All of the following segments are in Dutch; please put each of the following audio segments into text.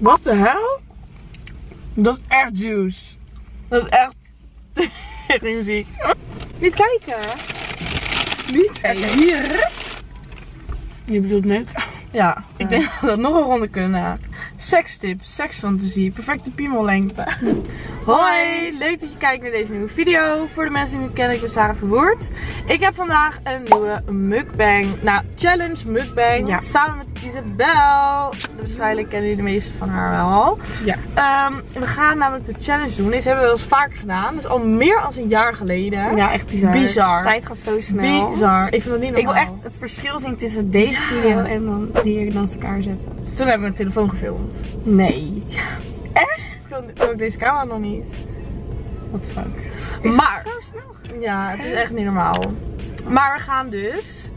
Wat de hel? Dat is echt juice. Dat is echt muziek. Niet kijken. Niet? Hey, hier. Je bedoelt neuken? Ja, ik denk dat we dat nog een ronde kunnen. Sekstip, seksfantasie, perfecte piemellengte. Hoi, leuk dat je kijkt naar deze nieuwe video. Voor de mensen die me kennen, ik ben Sarah Verwoerd. Ik heb vandaag een nieuwe mukbang, nou challenge mukbang, Ja. samen met Isabel. Waarschijnlijk kennen jullie de meeste van haar wel al. Ja. Ehm, we gaan namelijk de challenge doen. Deze hebben we wel eens vaker gedaan. Is al meer dan een jaar geleden. Ja, echt bizar. Bizar. De tijd gaat zo snel. Bizar. Ik vind dat niet Ik wil normaal. echt het verschil zien tussen deze video en dan die hier naast elkaar zetten. Toen hebben we een telefoon gefilmd. Nee. Ik wil, ik deze camera nog niet. What the fuck. Is maar, het zo snel? ja, het is echt niet normaal. Maar we gaan dus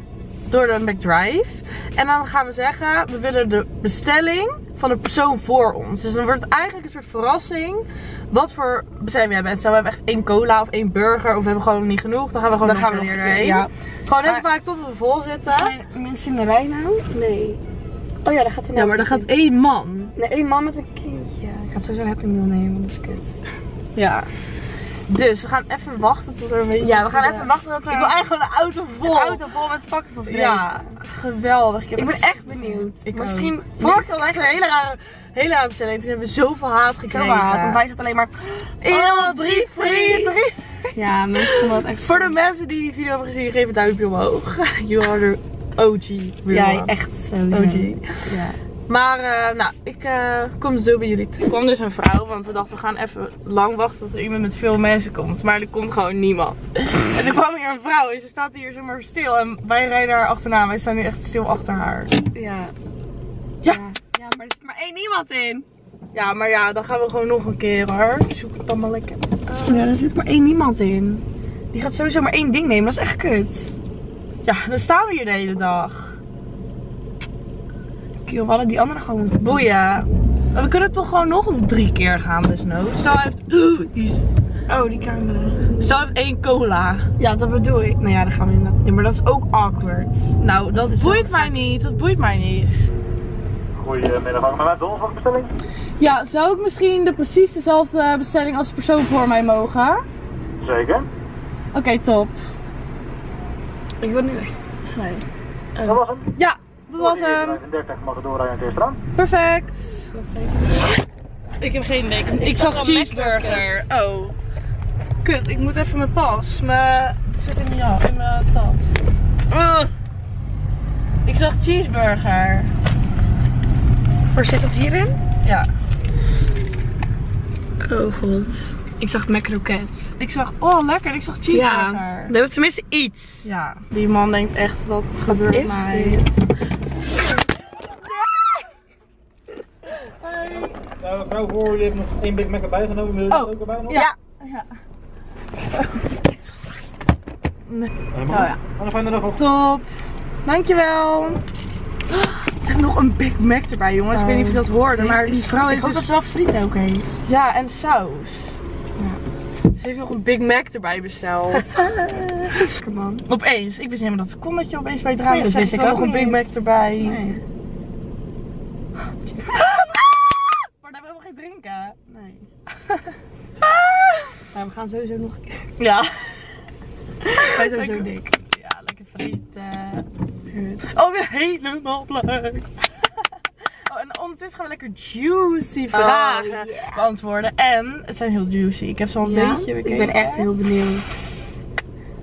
door de McDrive. En dan gaan we zeggen, we willen de bestelling van de persoon voor ons. Dus dan wordt het eigenlijk een soort verrassing. Wat voor bestelling we hebben. En stel we hebben echt één cola of één burger. Of we hebben gewoon niet genoeg. Dan gaan we gewoon Dan gaan we erheen. ja. Gewoon net zo Maar- vaak tot we vol zitten. Zijn mensen in de rij nou? Nee. Oh ja, daar gaat er Ja, maar dan gaat één man. Nee, één man met een kindje. Ik ga sowieso Happy Meal nemen, dat is kut. Ja. Dus we gaan even wachten tot er een beetje... Ja, we gaan even wachten tot er Ik wil eigenlijk een auto vol. een auto vol met vakken van vreten. Ja, geweldig. heb Ik ben echt benieuwd. Ik Misschien. Vorige keer echt een hele rare, hele rare bestelling. Toen hebben we zoveel haat zo gekregen. haat, want wij zaten alleen maar... 1, 3, free. Ja, mensen vonden dat echt Voor de mensen die die video hebben gezien, geef een duimpje omhoog. You are the OG. Ja, echt sowieso. OG. Ja. Maar, eh, nou, ik eh, kom zo bij jullie terug. Er kwam dus een vrouw, want we dachten we gaan even lang wachten tot er iemand met veel mensen komt. Maar er komt gewoon niemand. en er kwam hier een vrouw en ze staat hier zomaar stil. En wij rijden haar achterna. Wij staan nu echt stil achter haar. Ja. Ja. Ja, maar er zit maar één iemand in. Ja, maar ja, dan gaan we gewoon nog een keer hoor. Zoek het allemaal lekker. Ja, er zit maar één iemand in. Die gaat sowieso maar één ding nemen, dat is echt kut. Ja, dan staan we hier de hele dag. Kill, we hadden die andere gewoon moeten Boeien. We kunnen toch gewoon nog een drie keer gaan, dus no. Stel hij heeft. Oh, die camera. Stel hij heeft één cola. Ja, dat bedoel ik. Nou ja, dan gaan we inderdaad. Ja, maar dat is ook awkward. Nou, dat is boeit mij niet. Dat boeit mij niet. Goedemiddag, ook met ons wat bestelling? Ja, zou ik misschien de precies dezelfde bestelling als de persoon voor mij mogen? Zeker. Oké, top. Ik wil nu. Nee. Dat was hem. Ja, dat was hem. 35 mag het doorrijden naar het restaurant. Perfect. Wat zei ik? Ik heb geen idee. Ik, zag zag een cheeseburger. Oh. Kut, ik moet even mijn pas. Mijn... Het zit in mijn, ja, in mijn tas. Ik zag cheeseburger. Waar zit het hierin? Ja. Oh god. Ik zag macroket. Ik zag, oh lekker, ik zag cheeseburger. we hebben tenminste iets. Ja, die man denkt echt, wat gebeurt is mij? dit? Mevrouw, voor je hebt nog één Big Mac erbij genomen. Wil je Oh, dat ook erbij nog? Ja. ja. Nee, Oh ja. Dan gaan we er nog op. Top. Dankjewel. Ze hebben nog een Big Mac erbij, jongens. Ik weet niet of je dat hoorde, maar die vrouw Ik heeft hoop dat dus... ze wel friet ook heeft. Ja, en saus. Ze heeft nog een Big Mac erbij besteld. Lekker man. Opeens. Ik wist niet helemaal dat het kon dat je opeens bij het raam Nee, wist ik ook nog een Big. Mac erbij. Nee. Nee. We gaan sowieso nog een keer. Ja. Wij zijn zo dik. Ja, lekker frieten. Oh, weer helemaal blij. Oh, en ondertussen gaan we lekker juicy vragen yeah. beantwoorden. En het zijn heel juicy. Ik heb Ja? beetje Ik ben echt heel benieuwd.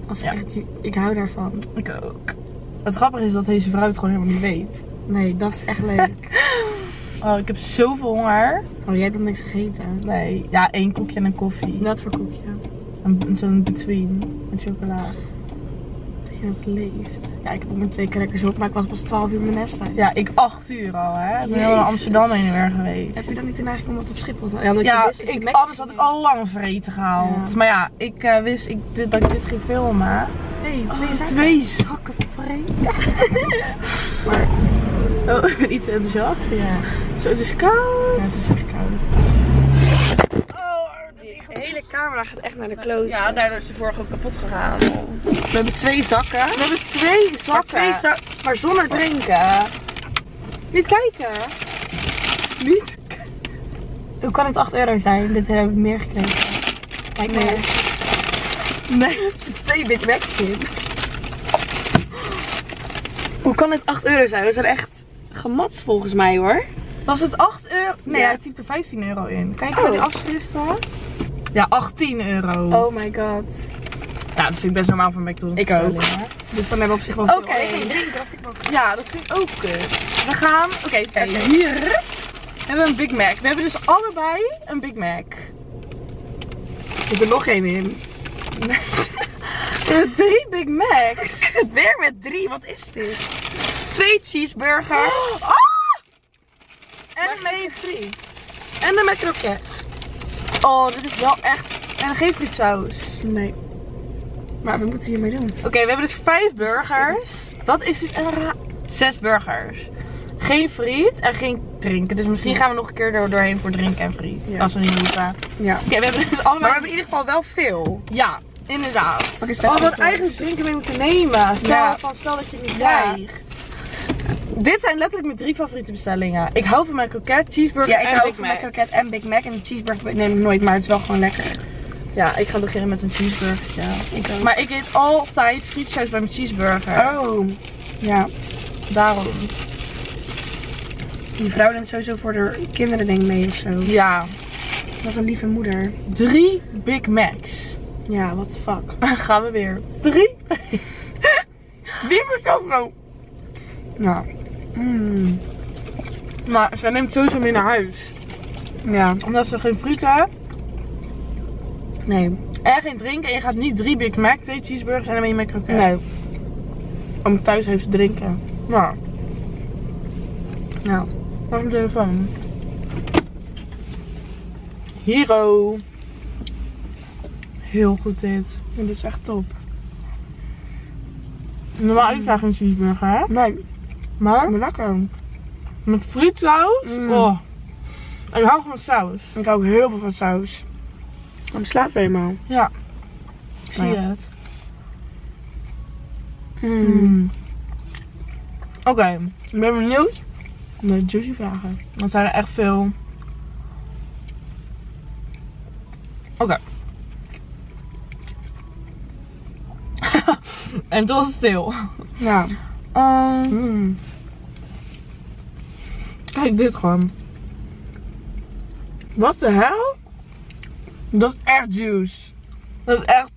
Als Ja. echt, ik hou daarvan. Ik ook. Het grappige is dat deze vrouw het gewoon helemaal niet weet. Nee, dat is echt leuk. Oh, ik heb zoveel honger. Oh, jij hebt nog niks gegeten. Nee, ja, één koekje en een koffie. Wat voor koekje? Een- Zo'n between met chocola. Dat je dat leeft. Ja, ik heb ook maar twee crackers op, maar ik was pas 12 uur in mijn nest uit. Ja, ik acht uur al, hè. Ik ben helemaal naar. Amsterdam heen en weer geweest. Heb je dan niet in eigenlijk om wat op Schiphol te Ja, omdat Ja, wist dat je ik, anders had ik al lang vreten gehaald. Ja. Maar ja, ik eh, wist ik, dit, dat ik dit ging filmen. Nee, twee Oh, zakken. twee zakken vreten. Maar, Oh, ik ben iets enthousiast. ja. Zo, het is koud. ja, het is echt koud. Oh, De hele camera gaat echt naar de kloot. Ja, daardoor is de vorige ook kapot gegaan. We hebben twee zakken. We hebben twee zakken. Maar twee zakken. maar zonder drinken. Niet kijken. Niet? Hoe kan het 8 euro zijn? Dit hebben we meer gekregen. Kijk Nee. maar. Nee. Er zitten twee Big Macs in. Hoe kan het 8 euro zijn? We zijn echt gemats volgens mij hoor. Was het 8 euro? Nee, Ja. hij er 15 euro in. Kijk Oh. naar die afschriften. Ja, 18 euro. Oh my god. Ja, dat vind ik best normaal voor McDonald's. Ik ook. Dus dan hebben we op zich wel veel. Oké. Wel Ja, dat vind ik ook kut. We gaan, oké, hier hebben we een Big Mac. We hebben dus allebei een Big Mac. Er zit er nog één in. Drie Big Macs. Het weer met drie, wat is dit? Twee cheeseburgers. En Maar mee friet. En een met kroket. Oh, dit is wel echt... En geen frietsaus. Nee. Maar we moeten hiermee doen. Oké, we hebben dus vijf burgers. Wat is dit? een ra- Zes burgers. Geen friet en geen drinken. Dus misschien gaan we nog een keer er doorheen voor drinken en friet. Ja. Als we niet hoeven. Ja. Oké, we hebben dus Maar allemaal... we hebben in ieder geval wel veel. Ja, inderdaad. Oh, we hadden eigenlijk drinken mee moeten nemen. Stel, Ja. van, stel dat je het niet Ja. krijgt. Dit zijn letterlijk mijn drie favoriete bestellingen. Ik hou van mijn kroket, cheeseburger Ja, ik en hou Big van mijn kroket en Big Mac. En de cheeseburger neem ik nooit, maar het is wel gewoon lekker. Ja, ik ga beginnen met een cheeseburgertje. Ik ook. Maar ik eet altijd frietsaus bij mijn cheeseburger. Oh. Ja. Daarom. Die vrouw neemt sowieso voor de kinderen denk ik mee of zo. Ja, Wat een lieve moeder. drie Big Macs. Ja, what the fuck. Gaan we weer. Drie? Wie bestelt nou? Ja. Mm. Maar zij neemt sowieso mee naar huis. Ja. Omdat ze geen friet hebben Nee. en geen drinken. En je gaat niet drie Big Mac, twee cheeseburgers en dan ben je met kroket. Nee. Om thuis heeft te drinken. Nou, Ja. waar is mijn telefoon? Hero. Heel goed dit. En dit is echt top. Normaal eet ik graag een cheeseburger, hè? Nee, Maar lekker. met frietsaus. Mm. Oh. Ik hou van saus. Ik hou ook heel veel van saus. Dan slaat weer eenmaal. Ja. Ik zie Ja. het. Mm. Mm. Oké. Ik ben benieuwd. De juicy vragen. Dan zijn er echt veel. Oké. en toen was het stil. Ja. Ehm, Mm. kijk dit gewoon. Wat de hel? Dat is echt juice. Dat is echt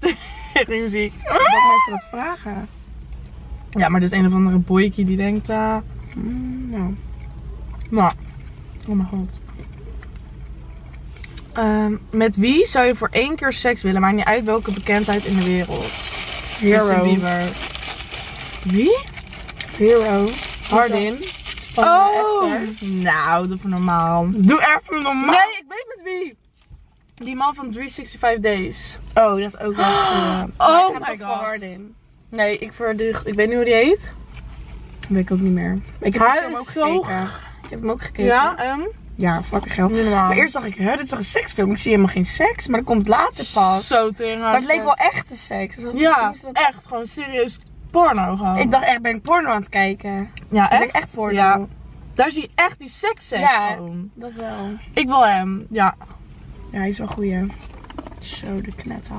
muziek. Dat mensen dat vragen. Ja, maar dit is een of andere boykie die denkt, Mm, nou. nou, oh mijn god. Ehm, met wie zou je voor één keer seks willen, maar niet uit welke bekendheid in de wereld? Justin Hero. Bieber. Wie? Hero. Hardin. Van Oh, nou, doe even normaal. Doe even normaal. Nee, ik weet met wie. Die man van 365 Days. Oh, dat is ook wel goed. Oh my god. Hardin. Nee, ik, verduug, ik weet niet hoe die heet. Weet ik ook niet meer. Ik heb Hij is ook zo- gekeken. Ik heb hem ook gekeken. Ja? Ja, fucking geld. Normaal. Maar eerst dacht ik, hè, dit is toch een seksfilm? Ik zie helemaal geen seks, maar dat komt later pas. Zo tering. Maar het leek wel echte seks. Dus dat- Ja, dat- echt. Gewoon serieus porno gewoon. Ik dacht echt, ben ik porno aan het kijken? ja, Ik echt? denk echt porno. Ja. Daar zie je echt die seksseks Ja. gewoon. Dat wel. Ik wil hem. Ja. Ja, hij is wel goed, hè. Zo, de knetter.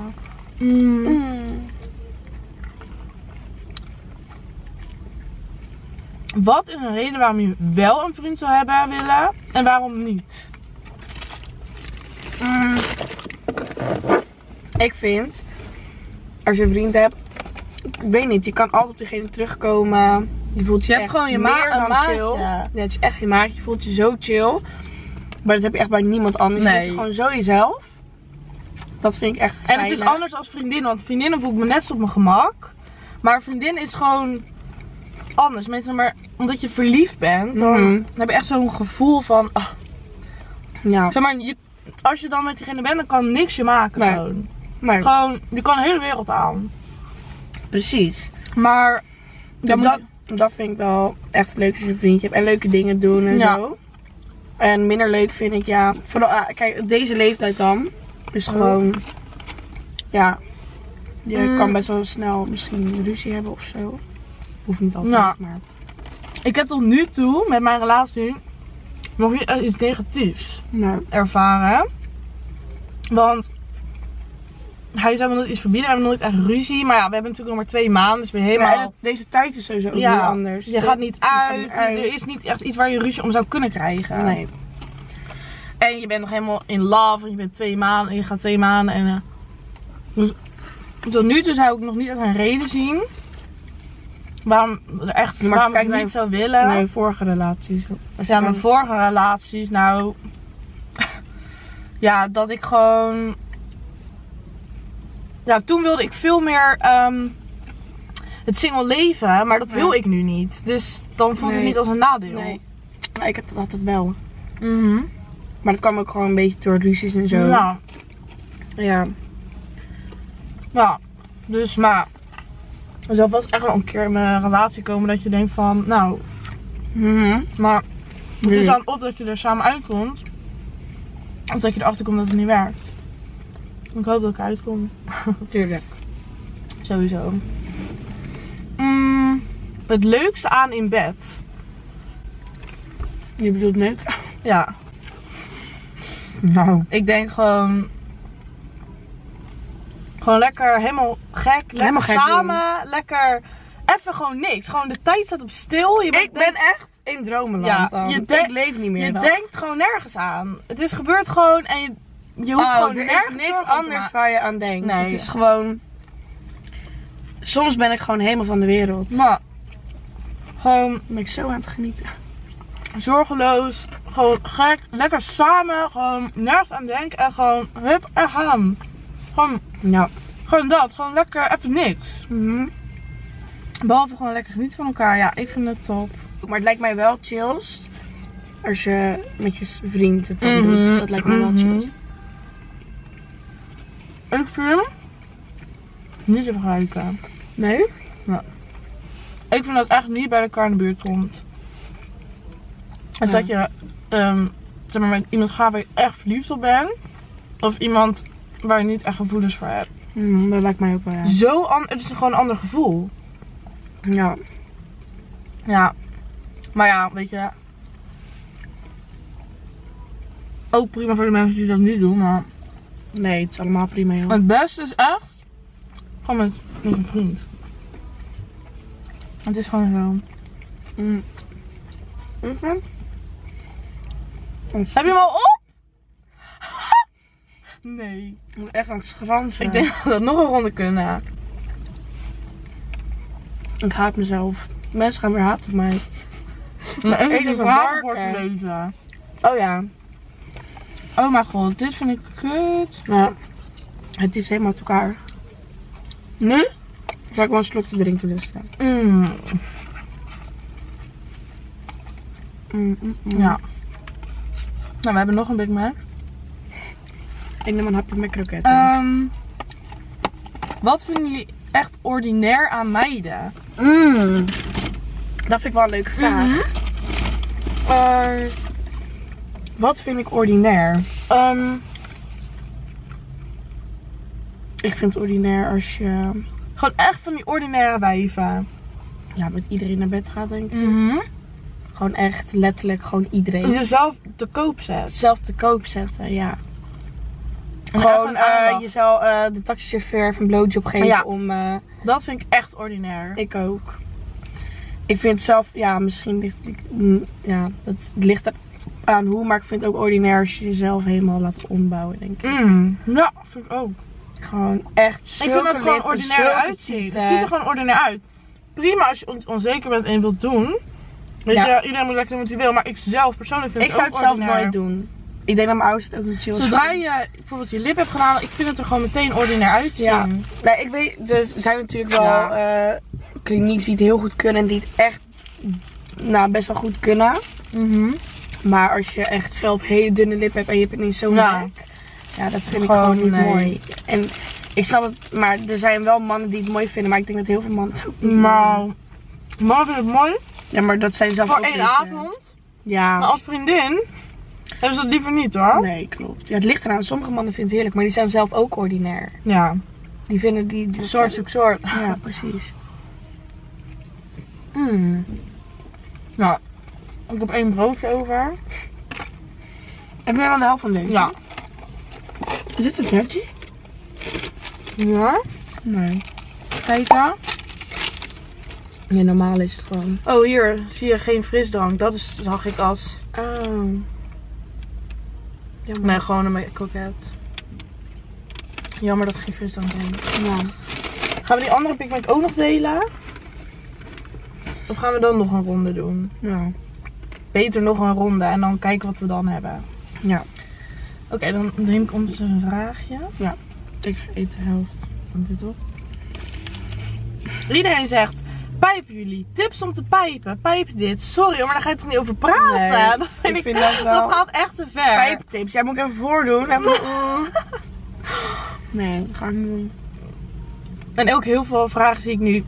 Mm. Mm. Wat is een reden waarom je wel een vriend zou hebben willen en waarom niet? Mm. Ik vind, als je een vriend hebt, ik weet niet, je kan altijd op diegene terugkomen. Je voelt je, Je hebt echt gewoon je meer een dan maatje. chill. Ja, het is echt je maatje. Je voelt je zo chill. Maar dat heb je echt bij niemand anders. Je Nee. voelt je gewoon zo jezelf. Dat vind ik echt het En het is anders als vriendin, want vriendinnen voel ik me net zo op mijn gemak. Maar vriendin is gewoon anders. Mensen, maar omdat je verliefd bent, dan Mhm. heb je echt zo'n gevoel van. ah, Ja, zeg maar, je, als je dan met diegene bent, dan kan niks je maken. Nee. Gewoon. maar gewoon, je kan de hele wereld aan. Precies. Maar dan dat, dat vind ik wel echt leuk als je een vriendje hebt. En leuke dingen doen en Ja. zo. En minder leuk vind ik, ja. Vooral, ah, kijk, op deze leeftijd dan. Dus Oh. gewoon. Ja. Je Mm. kan best wel snel misschien ruzie hebben of zo. Hoeft niet altijd, Ja. maar. ik heb tot nu toe met mijn relatie nog iets negatiefs Nou, ervaren. Want hij zou me nooit iets verbieden. We hebben nooit echt ruzie. Maar ja, we hebben natuurlijk nog maar twee maanden. Dus ben helemaal... ja, en deze tijd is sowieso ook Ja, heel anders. je gaat niet gaat uit. niet uit. Er is niet echt iets waar je ruzie om zou kunnen krijgen. Nee. En je bent nog helemaal in love. Want je bent twee maanden. En je gaat twee maanden. En, eh, dus tot nu toe zou ik nog niet echt een reden zien. Waarom er echt Maar waarom ik niet zou willen. Nee, vorige relaties. Ja, mijn vorige relaties, nou. ja, dat ik gewoon. Ja, toen wilde ik veel meer ehm, het single leven, maar dat wil ik nu niet. Dus dan voelt het Nee. niet als een nadeel. Nee. Maar ik heb dat altijd wel. Mhm. Maar dat kwam ook gewoon een beetje door ruzies en zo. Ja, Ja. ja. Dus, maar. Er zal vast echt wel een keer in mijn relatie komen dat je denkt van, nou, Mhm. maar het is dan of dat je er samen uitkomt, of dat je erachter komt dat het niet werkt. Ik hoop dat ik eruit kom. Tuurlijk. Sowieso. Mm, het leukste aan in bed. Je bedoelt neuk? Ja, Nou. ik denk gewoon. Gewoon lekker helemaal gek. Lekker Helemaal gek samen. Lekker. Even gewoon niks. Gewoon de tijd staat op stil. Je Ik denkt- ben echt in dromenland Ja, dan. je ik denkt- leef niet meer Je dan. denkt gewoon nergens aan. Het is gebeurd gewoon en je, je hoeft Oh, gewoon er is niks anders waar je aan denkt. Nee. Het is gewoon... Soms ben ik gewoon helemaal van de wereld. Maar gewoon ben ik zo aan het genieten. zorgeloos. Gewoon gek. Lekker samen. Gewoon nergens aan denken. En gewoon hup en gaan. Gewoon Nou. Gewoon dat, gewoon lekker even niks. Mhm. Behalve gewoon lekker genieten van elkaar. Ja, ik vind het top. Maar het lijkt mij wel chillst als je met je vriend het dan Mhm, doet. Dat lijkt me wel mhm. chillst. Ik vind niet te vergelijken. Nee? Ik vind dat echt niet bij elkaar in de buurt komt. Dus Ja. dat je ehm, zeg maar, met iemand gaat waar je echt verliefd op bent. Of iemand waar je niet echt gevoelens voor hebt. Mhm, dat lijkt mij ook wel, ja. Zo het is gewoon een ander gevoel. Ja. Ja. Maar ja, weet je. Ook prima voor de mensen die dat niet doen. Maar Nee, het is allemaal prima, joh. Het beste is echt gewoon met, met een vriend. Het is gewoon zo. Mm. Mhm. Heb je hem al op? nee. Ik moet echt aan het schransen. Ik denk dat we nog een ronde kunnen. Ik haat mezelf. Mensen gaan weer haat op mij. Maar is een vragen voor te varken. lezen. Oh ja. Oh mijn god, dit vind ik kut. Nou, het is helemaal uit elkaar. Nu zal ik wel een slokje drinken lusten. Mm, Mm, mm, ja. Nou, we hebben nog een Big Mac. Ik neem een hapje met kroketten. Ehm, wat vinden jullie echt ordinair aan meiden? Dat vind ik wel een leuke vraag. Mhm. Wat vind ik ordinair? Ehm, ik vind het ordinair als je Gewoon echt van die ordinaire wijven. ja, met iedereen naar bed gaat, denk ik. Mhm. Gewoon echt letterlijk gewoon Die iedereen. jezelf te koop zet. Zelf te koop zetten, ja. Gewoon, een eh, aandacht. je zou eh, de taxichauffeur even een blowjob geven Ja. om... eh, Dat vind ik echt ordinair. ik ook. Ik vind zelf, ja, misschien ligt... Ik, mm, ja, dat ligt er aan hoe, maar ik vind het ook ordinair als je jezelf helemaal laat ombouwen, denk ik. Mm, ja, vind ik ook. Gewoon echt Ik zulke vind dat het gewoon ordinair zulke eruit ziet. tieten. Het ziet er gewoon ordinair uit. Prima als je on- onzeker bent en wilt doen. Weet Ja. je, iedereen moet lekker doen wat hij wil. Maar ik zelf persoonlijk vind Ik het zou ook het zelf nooit doen. Ik denk dat mijn ouders het ook niet chill Zodra je bijvoorbeeld je lip hebt gedaan, ik vind het er gewoon meteen ordinair uitzien. Ja. Nee, ik weet, er zijn natuurlijk wel Ja. eh klinieks die het heel goed kunnen en die het echt nou, best wel goed kunnen. Mhm. Maar als je echt zelf hele dunne lip hebt en je hebt ineens zo'n Ja. nek. Ja, dat vind ik Gewoon, niet nee. mooi. En ik snap het, maar er zijn wel mannen die het mooi vinden. Maar ik denk dat heel veel mannen het ook niet Nou, mannen vinden het mooi. Ja, maar dat zijn zelf voor ook één niet, eh, avond. Ja. Maar als vriendin hebben ze dat liever niet hoor. Nee, klopt. Ja, het ligt eraan. Sommige mannen vinden het heerlijk, maar die zijn zelf ook ordinair. Ja, Die vinden die... die soort zoek soort. Ja, precies. Mm. Nou, ik heb één broodje over. Ik neem aan de helft van deze. Ja. Is dit een veggie? Ja? Nee. Kijk dan. Nee, normaal is het gewoon. Oh, hier zie je geen frisdrank. Dat is, zag ik als. Oh. Jammer. Nee, gewoon een koket. Jammer dat ze geen frisdrank hebben. Ja. Gaan we die andere pigment ook nog delen? Of gaan we dan nog een ronde doen? Ja. Beter nog een ronde en dan kijken wat we dan hebben. Ja. Oké, dan neem ik ondertussen een vraagje. Ik eet de helft van dit op. Iedereen zegt, pijpen jullie? Tips om te pijpen. Pijp dit. Sorry hoor, maar daar ga je toch niet over praten? Nee, dat vind ik ik, vind dat wel- dat gaat echt te ver. Pijptips. Jij moet ik even voordoen. Nee, dat ga ik niet doen. En ook heel veel vragen zie ik nu.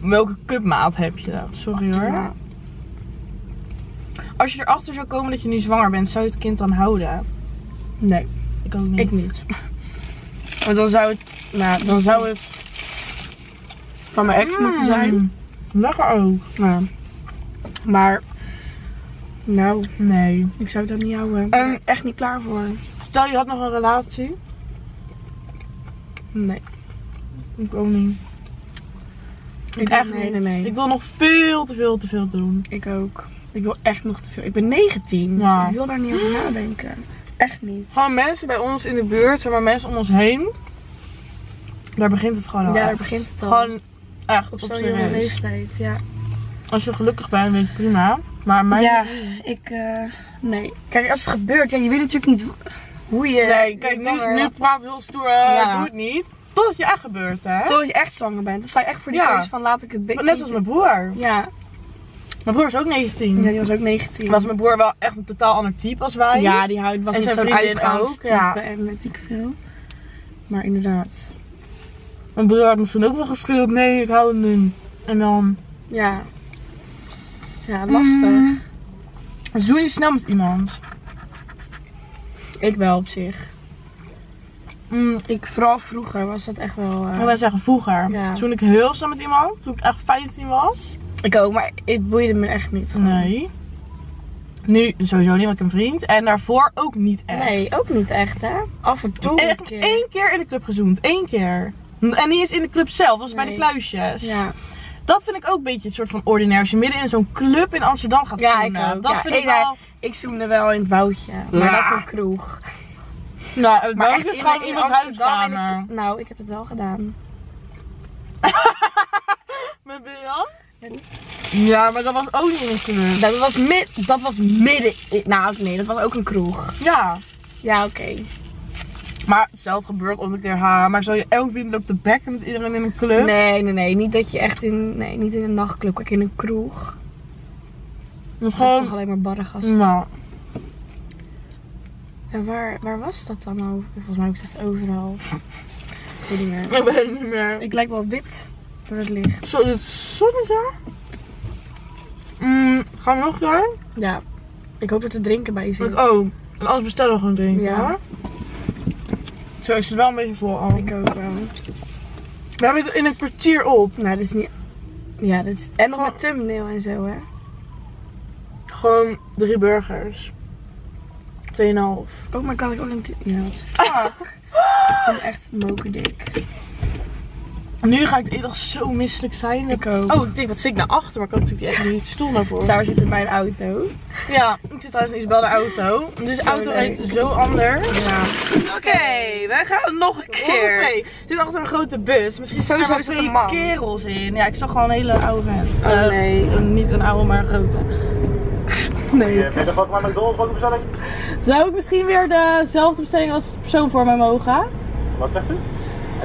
Welke cupmaat heb je? Sorry hoor. Ja. Als je erachter zou komen dat je nu zwanger bent, zou je het kind dan houden? Nee, Ik ook niet. ik niet. Want dan zou het, nou, dan zou het van mijn ex moeten zijn. Mm. Lekker ook. Ja. Maar, nou, Nee. ik zou dat niet houden. Ik En- ben er echt niet klaar voor. Stel je had nog een relatie. Nee. Ik ook niet. Ik echt nee, niet. nee, nee. Ik wil nog veel te veel te veel doen. Ik ook. Ik wil echt nog te veel. Ik ben 19. Ja. Ik wil daar niet over nadenken. Echt niet. Gewoon mensen bij ons in de buurt, zeg maar mensen om ons heen. Daar begint het gewoon al. Ja, daar echt. begint het al. Gewoon echt Op op, zo'n jonge leeftijd, ja. Als je gelukkig bent, weet je prima. Maar mij Ja, ik, eh, nee. Kijk, als het gebeurt, ja, je weet natuurlijk niet hoe je... Nee, kijk, nu, nu praat heel stoer, eh, Ja. doe het niet. Totdat je echt gebeurt, hè? Totdat je echt zwanger bent. Dan sta je echt voor die Ja. keuze van laat ik het... be- Net als mijn broer. Ja. Mijn broer is ook 19. ja, die was ook 19. Was mijn broer wel echt een totaal ander type als wij. Ja, die houdt was En niet zo'n uitgaanstype ja. en weet ik veel. Maar inderdaad. Mijn broer had misschien ook wel geschreeuwd, nee, ik hou niet. En dan Ja. Ja, lastig. Mm. zoen je snel met iemand. Ik wel op zich. Mm, Ik, vooral vroeger was dat echt wel... eh, ik wil zeggen vroeger. Ja. Toen ik heel snel met iemand, toen ik echt 15 was. Ik ook, maar het boeide me echt niet. Nee. Nu sowieso niet, want ik heb een vriend. En daarvoor ook niet echt. Nee, ook niet echt, hè? Af en toe Echt keer. één keer in de club gezoend. Eén keer. En niet eens in de club zelf, dat was bij de kluisjes. Ja. Dat vind ik ook een beetje een soort van ordinair. Als je midden in zo'n club in Amsterdam gaat Ja, zoenen. ik ook. Dat Ja, vind ik wel... Ik zoende wel in het woudje. Maar Ja. dat is een kroeg. Nou, het Maar echt is in, gewoon in iemands de- huiskamer. nou, ik heb het wel gedaan. Met Bian? Ja, maar dat was ook niet in een club. Dat was, mid, dat was midden. in- Nou, nee, dat was ook een kroeg. Ja. Ja, oké. Maar hetzelfde gebeurt een keer haar. Maar zou je elke weekend op de bekken met iedereen in een club? Nee, nee, nee. Niet dat je echt in. Nee, niet in een nachtclub. Kijk, in een kroeg. Dat is Gewoon... toch gewoon... alleen maar barrengasten. Nou, En waar, waar was dat dan over? Volgens mij heb ik het echt overal. Ik weet niet meer. ik weet het niet meer. Ik lijk wel wit door het licht. Zo, dit zonnetje? Mm, gaan we nog jaar? Ja. Ik hoop dat er drinken bij zit. Ik ook. En anders bestellen we gewoon drinken. Ja. Ja. Zo, ik zit wel een beetje vol al. Ik ook wel. We hebben het in een kwartier op. Nou, dat is niet. Ja, dat is. En nog met thumbnail en zo, hè? Gewoon drie burgers. Tweeënhalf. Oh my god, ik ook een. Ja, wat fuck. ik vind me echt mokerdik. Nu ga ik toch zo misselijk zijn. Ik ook. Oh, ik denk, wat zit ik naar achter? Maar ik had natuurlijk die, die stoel naar voren. Sarah zit bij een auto. Ja, ik zit thuis in Isabel de auto. Dus de Zo auto leuk. rijdt zo anders. Ja. Oké, wij gaan nog een keer. twee. We zitten achter een grote bus. Misschien Sowieso er twee kerels in. Ja, ik zag gewoon een hele oude vent. Oh, Eh, nee. een- niet een oude, maar een grote. Nee. Eh, Verder wat maar McDonald's, bestelling? Zou ik misschien weer dezelfde bestelling als de persoon voor mij mogen? Wat zegt u?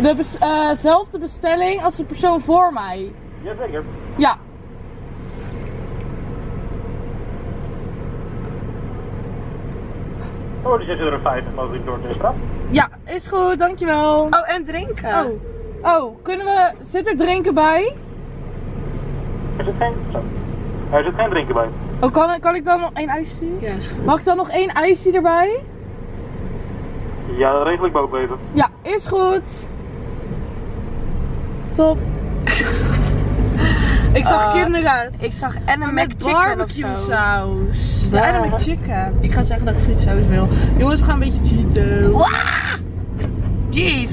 Dezelfde bestelling als de persoon voor mij. Jazeker. Ja. Oh, die 6,50 euro mogen we door de straat. Ja, is goed, dankjewel. Oh, en drinken. Oh. Oh, kunnen we. Zit er drinken bij? Er zit geen, zo. Er zit geen drinken bij. Oh, kan, kan ik dan nog één ijsje? Ja, is goed. Mag ik dan nog één ijsje erbij? Ja, dat regel ik boven even. Ja, is goed. Top. Ik zag Eh, kipnuggets. Ik zag en een met McChicken of zo. saus. Bah. Ja, en een McChicken. Ik ga zeggen dat ik frietsaus wil. Jongens, we gaan een beetje cheaten. Oké, Jeez.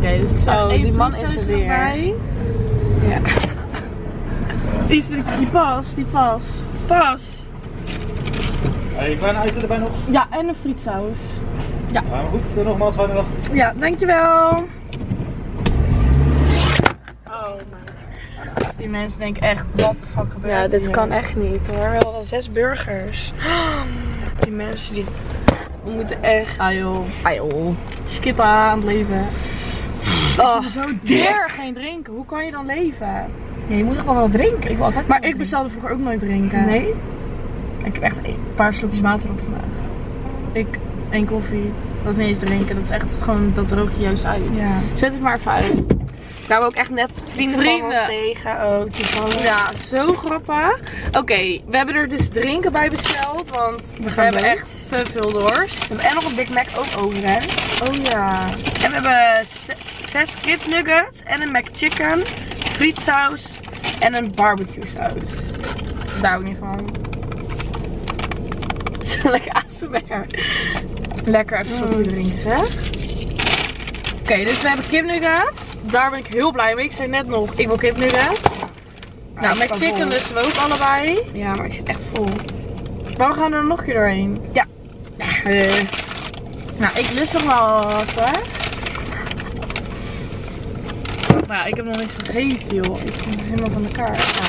dus ik zag Oh, die man is er weer. Ja. Die, is er- die pas, die pas. Pas. Hey, kleine eten erbij nog. Ja, en een frietsaus. Ja, maar goed. Doe nogmaals, fijne dag. Ja, dankjewel. Die mensen denken echt, wat de fuck gebeurt Ja, dit hier? kan echt niet hoor. We hadden al zes burgers. Die mensen die moeten echt. Ah joh, Ah joh. skit aan het leven. Oh, Zo dik. Weer geen drinken, hoe kan je dan leven? Ja, je moet toch wel wat drinken. Ik wil altijd Maar wel ik bestelde vroeger ook nooit drinken. drinken. Nee? Ik heb echt een paar slokjes water op vandaag. Ik, één koffie. Dat is niet eens drinken, dat is echt gewoon, dat rook je juist uit. Ja. Zet het maar even uit. Hebben ook echt net vrienden, Vrienden. van ons tegen. Oh, toevallig. Ja, zo grappig. Oké, we hebben er dus drinken bij besteld, want we, hebben echt te veel dorst. We hebben en nog een Big Mac ook over, hè. Oh ja. En we hebben zes kipnuggets en een McChicken, frietsaus en een barbecue saus. Daar ook niet van. Zo lekker ASMR. Lekker even slokje Mm. drinken, zeg. Oké, dus we hebben kipnuggets. Daar ben ik heel blij mee. Ik zei net nog, ik wil kipnuggets. Nou, ik met chicken lusten we ook allebei. Ja, maar ik zit echt vol. Maar we gaan er nog een keer doorheen. Ja. Eh, nou, ik lust nog wel. Maar ja, ik heb nog niks gegeten, joh. Ik ben helemaal van de kaart.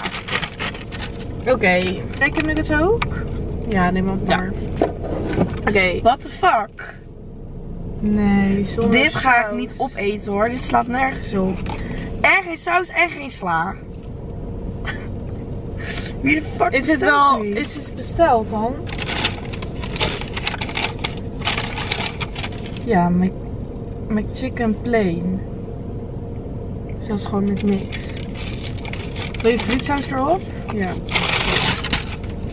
Ja. Oké, kijk je nuggets ook? Ja, neem maar Ja. Oké. What the fuck? Nee, zonder Dit ga ik niet opeten hoor. Dit slaat nergens op. En geen saus en geen sla. Wie de fuck Is het wel, zoiets? is het besteld dan? Ja, Mc, McChicken plain. Zelfs gewoon met niks. Wil je frietsaus erop? Ja.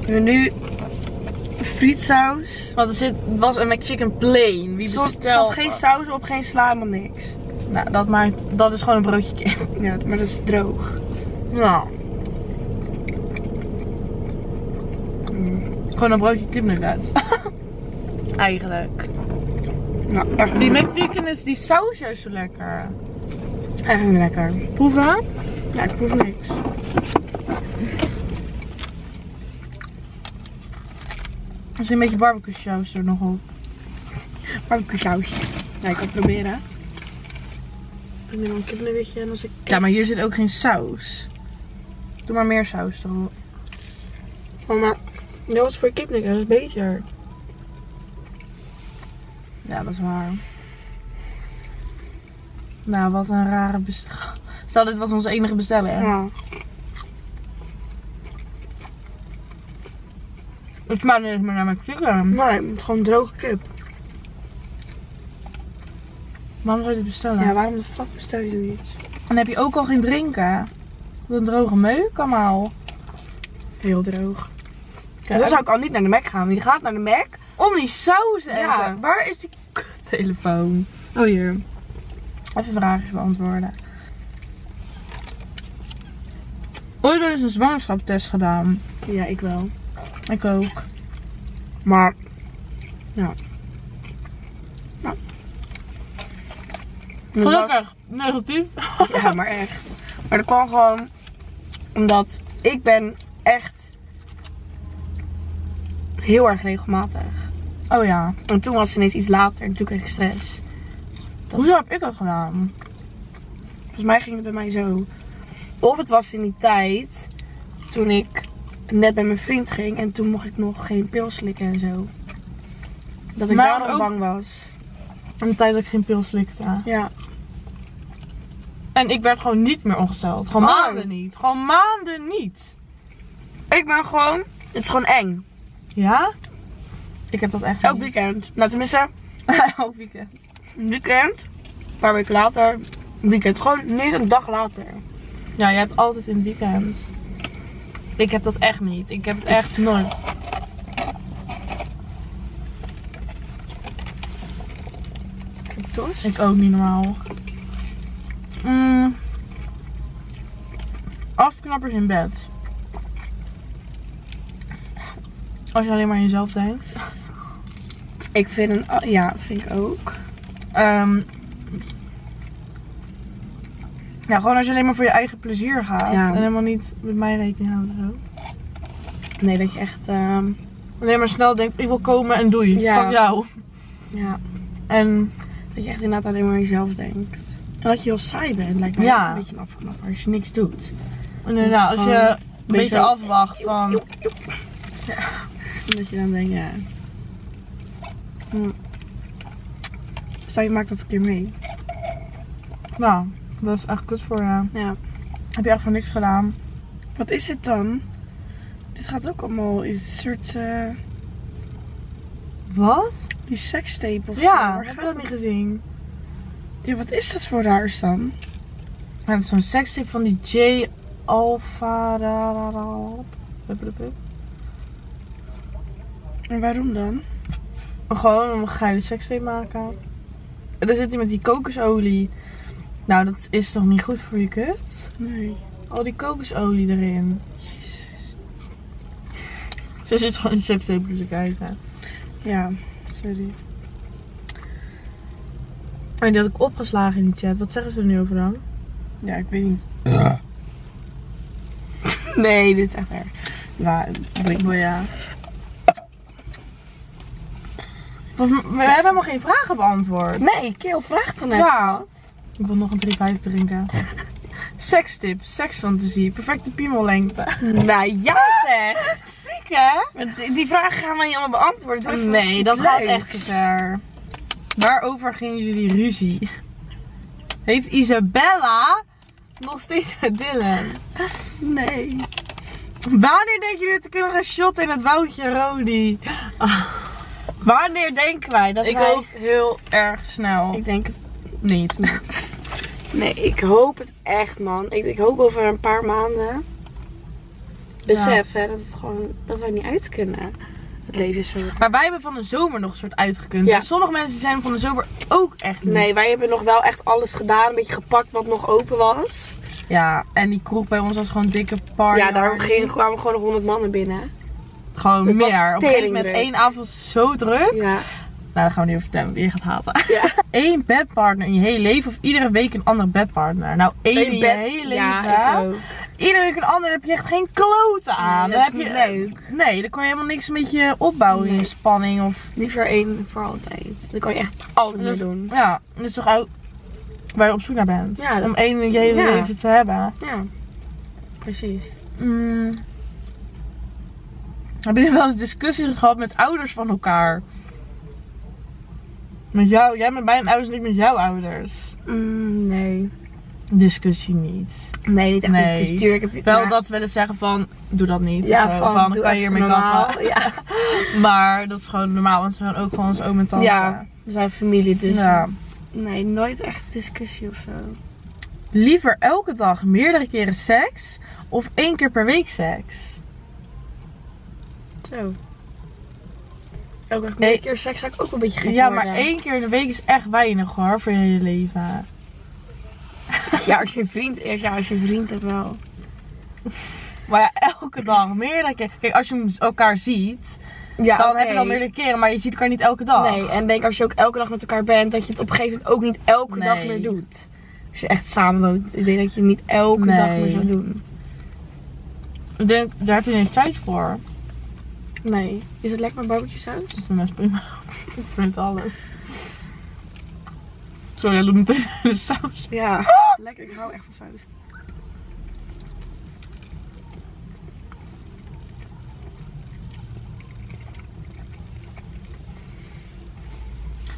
We hebben nu frietsaus. Want er zit, het was een McChicken plain. Wie Er er stond geen saus op, geen sla, helemaal niks. Nou, dat maakt, dat is gewoon een broodje kip. Ja, maar dat is droog. Nou, Mm. gewoon een broodje kipnuggets. Eigenlijk. Nou, echt Die. McChicken is die saus juist zo lekker. Echt lekker. Proeven? Ja, ik proef niks. Misschien een beetje barbecue saus er nog op. Barbecue saus. Ja, ik kan het proberen. Ik neem een kipnuggetje en als ik... Ja, maar hier zit ook geen saus. Doe maar meer saus erop. Oh, maar... Ja, wat voor kipnugget? Dat is beter. Ja, dat is waar. Nou, wat een rare bestelling. Stel, dit was onze enige bestelling. Ja. Het smaakt niet eens meer naar mijn chicken. Nee, het is gewoon droge kip. Waarom zou je dit bestellen? Ja, waarom de fuck bestel je zoiets? Dan heb je ook al geen drinken. Wat een droge meuk allemaal. Heel droog. Ja, dan zou ik al niet naar de Mac gaan. Wie gaat naar de Mac? Om die saus en Ja. zo. Waar is die telefoon? Oh, hier. Even vragen beantwoorden. Ooit wel eens een zwangerschapstest gedaan. Ja, ik wel. Ik ook. Maar... Ja. Nou. Gelukkig. Negatief. Ja, maar echt. Maar dat kwam gewoon omdat ik ben echt heel erg regelmatig. Oh ja. En toen was het ineens iets later en toen kreeg ik stress. Hoezo heb ik dat gedaan? Volgens mij ging het bij mij zo. Of het was in die tijd toen ik net bij mijn vriend ging en toen mocht ik nog geen pil slikken en zo. Dat ik Maar daarom ook- bang was. In de tijd dat ik geen pil slikte. Ja. En ik werd gewoon niet meer ongesteld. Gewoon Oh. maanden niet. Gewoon maanden niet. Ik ben gewoon, het is gewoon eng. Ja? Ik heb dat echt Elk niet. weekend. Nou tenminste, Elk weekend. een weekend. Een paar weken later, een weekend. Gewoon niet een dag later. Ja, je hebt altijd in het weekend. Ik heb dat echt niet. Ik heb het echt nooit. Dorst. Ik ook niet normaal. Mm. Afknappers in bed. Als je alleen maar aan jezelf denkt. Ik vind een... Ja, vind ik ook. Ehm ja, gewoon als je alleen maar voor je eigen plezier gaat. Ja. En helemaal niet met mij rekening houdt of zo. Nee, dat je echt... ehm, Alleen maar snel denkt, ik wil komen en doei. Ja. Fuck jou. ja, En dat je echt inderdaad alleen maar aan jezelf denkt. En dat je heel saai bent, lijkt Ja. ook een beetje een afknapper. Als je niks doet. inderdaad, als je een beetje afwacht van... Joep, joep. Ja. En dat je dan denkt, ja... Hm. Stel je maakt dat een keer mee. Nou, dat is echt kut voor je. Ja. Heb je echt voor niks gedaan. Wat is het dan? Dit gaat ook allemaal in een soort... eh, Wat? die sekstape of zo. Ja, heb je dat niet gezien? Ja, wat is dat voor raars dan? Ja, het is zo'n sekstip van die J Alpha. En waarom dan? Gewoon om een geile sekstape maken. En dan zit hij met die kokosolie. Nou, dat is toch niet goed voor je kut? Nee. Al die kokosolie erin. Jezus. Ze zit gewoon een sekstape te kijken. Ja, sorry. En die had ik opgeslagen in de chat. Wat zeggen ze er nu over dan? Ja, ik weet niet. Nee, dit is echt erg. Ja, boeien. Oh ja. Mij- we hebben helemaal geen vragen beantwoord. Nee, Keel vraagt dan net. Ja. Ik wil nog een 3,5 drinken. Sekstip, seksfantasie, perfecte piemellengte. Nou, ja zeg. Ziek hè? Die, vragen gaan we niet allemaal beantwoorden. Nee, dat gaat echt te ver. Waarover gingen jullie ruzie? Heeft Isabella nog steeds met Dylan? Nee. Wanneer denken jullie te kunnen gaan shotten in het woudje Rodi? Wanneer denken wij dat Ik wij... hoop heel erg snel. Ik denk het niet. Nee, ik hoop het echt, man. Ik, ik hoop over een paar maanden. Besef, hè, dat, het gewoon, dat wij niet uit kunnen. Het leven is zo. Maar wij hebben van de zomer nog een soort uitgekund. Ja. En sommige mensen zijn van de zomer ook echt niet. Nee, wij hebben nog wel echt alles gedaan. Een beetje gepakt wat nog open was. Ja, en die kroeg bij ons was gewoon dikke party. ja, daar kwamen gewoon nog 100 mannen binnen. Gewoon meer. Op een gegeven moment één avond zo druk. Ja. Nou, dat gaan we niet over vertellen, je gaat haten. Ja. Eén bedpartner in je hele leven of iedere week een andere bedpartner? Nou, één in je bed- hele. Ja. Iedere week een ander, heb je echt geen kloten aan. Nee, dan dat heb is je, leuk. Nee, dan kan je helemaal niks met je opbouwen in je spanning. Of, Liever één voor altijd. Dan kan je echt alles mee dus, doen. Ja, dat is toch ook waar je op zoek naar bent. Ja, dat- Om één in je hele Ja. leven te hebben. Ja, precies. Mm. Heb je wel eens discussies gehad met ouders van elkaar? Met jou, jij met mijn ouders en ik met jouw ouders. Mm, nee. Discussie niet. Nee, niet echt Nee. discussie. Tuurlijk heb je... Wel dat ze willen zeggen van, doe dat niet. Ja, zo. van, dan kan je hiermee kappen. Ja. Maar dat is gewoon normaal, want ze zijn ook gewoon ons oom en tante. ja, we zijn familie, dus... Ja. Nee, nooit echt discussie of zo. Liever elke dag meerdere keren seks of één keer per week seks? Zo. Elke Nee. keer seks zou ik ook een beetje gek Ja, worden. maar één keer in de week is echt weinig hoor, voor je hele leven. Ja, als je vriend is, ja, als je vriend hebt wel. Maar ja, elke dag meerdere keren. Kijk, als je elkaar ziet, Ja, dan heb je dan meerdere keren, maar je ziet elkaar niet elke dag. Nee, en denk als je ook elke dag met elkaar bent, dat je het op een gegeven moment ook niet elke dag meer doet. Als je echt samen woont, ik denk dat je het niet elke dag meer zou doen. Ik denk, daar heb je geen tijd voor. Nee. Is het lekker met barbecue saus? Dat is best prima. ik vind alles. Sorry, jij doet meteen de saus. Ja. Lekker, ik hou echt van saus.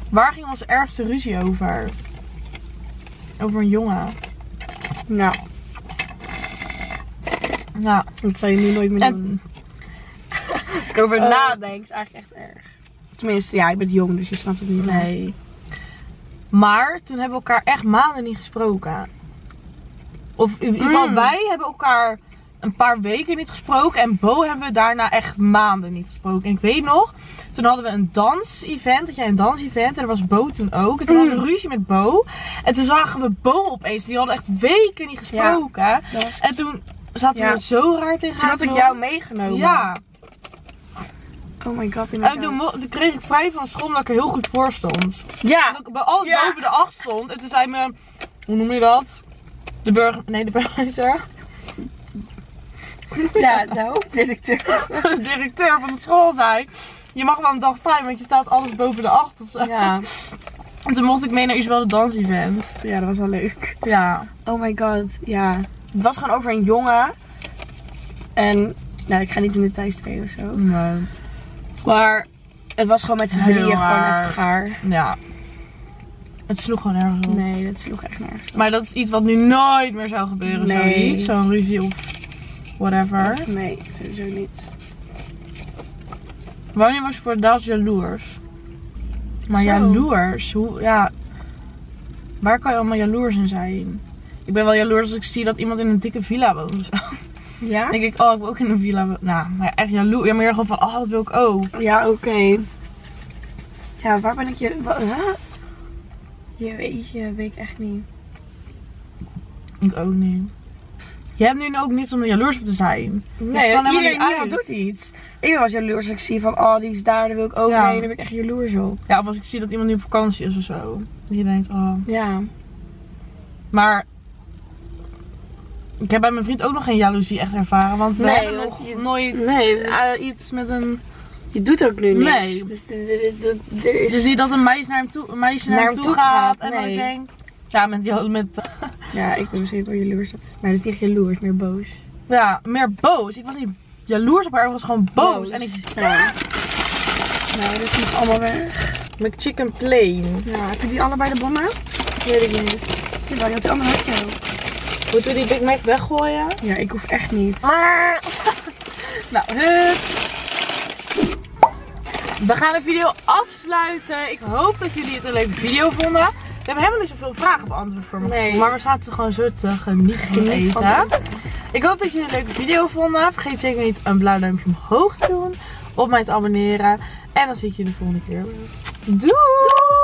Waar ging onze ergste ruzie over? Over een jongen. Ja, Ja. dat zou je nu nooit meer doen. Als ik over Eh. nadenk, is eigenlijk echt erg. Tenminste, ja, je bent jong, dus je snapt het niet. nee. Maar toen hebben we elkaar echt maanden niet gesproken. Of in ieder geval, Mm. wij hebben elkaar een paar weken niet gesproken. En Bo hebben we daarna echt maanden niet gesproken. En ik weet nog, toen hadden we een dans-event. Had jij een dans-event? En daar was Bo toen ook. En toen hadden we ruzie met Bo. En toen zagen we Bo opeens. Die hadden echt weken niet gesproken. Dat was... En toen zaten Ja. we zo raar tegen Toen had ik jou meegenomen. Ja. Oh my god, En toen, kreeg ik vrij van school omdat ik er heel goed voor stond. Ja, Dat ik bij alles Ja. boven de 8 stond. En toen zei me, hoe noem je dat? De burger, nee de burgemeester. ja, de hoofddirecteur. De directeur van de school zei, je mag wel een dag vrij, want je staat alles boven de 8 of zo. Ja. En toen mocht ik mee naar Isabel de Dans Event. ja, dat was wel leuk. Ja. Oh my god, ja. Het was gewoon over een jongen. En, nou, ik ga niet in details treden of zo. Nee. Maar het was gewoon met z'n drieën gewoon raar. even gaar. Ja. Het sloeg gewoon ergens op. Nee, dat sloeg echt nergens op. Maar dat is iets wat nu nooit meer zou gebeuren. Nee. Zoiets. Zo'n ruzie of whatever. Nee, sowieso niet. Wanneer was je voor het laatst jaloers? Maar Zo. jaloers? Hoe, ja. Waar kan je allemaal jaloers in zijn? Ik ben wel jaloers als ik zie dat iemand in een dikke villa woont. of. Ja? Dan denk ik, oh, ik wil ook in een villa. Nou, maar echt jaloers. Ja, maar gewoon van, oh, dat wil ik ook. Ja, oké. Ja, waar ben ik je... huh? Je weet je, weet ik echt niet. Ik ook niet. Je hebt nu ook niets om er jaloers op te zijn. Nee, kan iedereen, niet doet iets. Ik wel jaloers als ik zie van, oh, die is daar, daar wil ik ook Ja. heen. Daar ben ik echt jaloers op. Ja, of als ik zie dat iemand nu op vakantie is of zo. Dat je denkt, oh. Ja. Maar ik heb bij mijn vriend ook nog geen jaloezie echt ervaren. Want we Nee, hebben want nog je- nooit Nee, eh, iets met een... je doet ook nu niks. Nee. Dus er- er is... Dus niet dat een meisje naar hem toe, een meisje naar, hem toe gaat. En dan ik denk... Ja, met, met Ja, ik ben misschien wel jaloers. Dat is, maar dat is niet jaloers, meer boos. ja, meer boos. Ik was niet jaloers op haar, ik was gewoon boos. En ik... Ja. Nou, dit is niet allemaal weg. McChicken plain. Ja, heb je die allebei de bommen? Weet ik niet. Jawel, je had die andere had je ook. Moeten we die Big Mac weggooien? Ja, ik hoef echt niet. nou, het. We gaan de video afsluiten. Ik hoop dat jullie het een leuke video vonden. We hebben helemaal niet zoveel vragen beantwoord voor me. Nee. Maar we zaten gewoon zo te genieten van eten. Ik hoop dat jullie een leuke video vonden. Vergeet zeker niet een blauw duimpje omhoog te doen. Op mij te abonneren. En dan zie ik jullie de volgende keer. Doei!